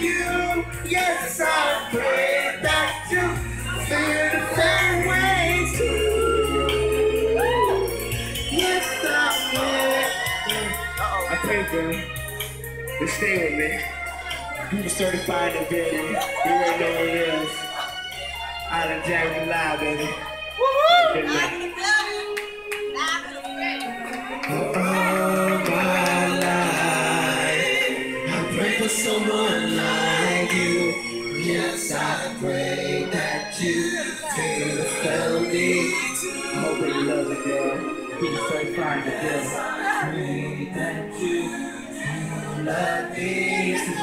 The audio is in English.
you. Yes, I pray that you feel the same way too. Yes, I will. I pray, girl, to stay with me. You were certified in baby. You already know what it is. I done jammed you live, baby. Good someone like you. Yes, I pray that you feel the. I hope you love you, girl. Be certified to this. Pray that you love me.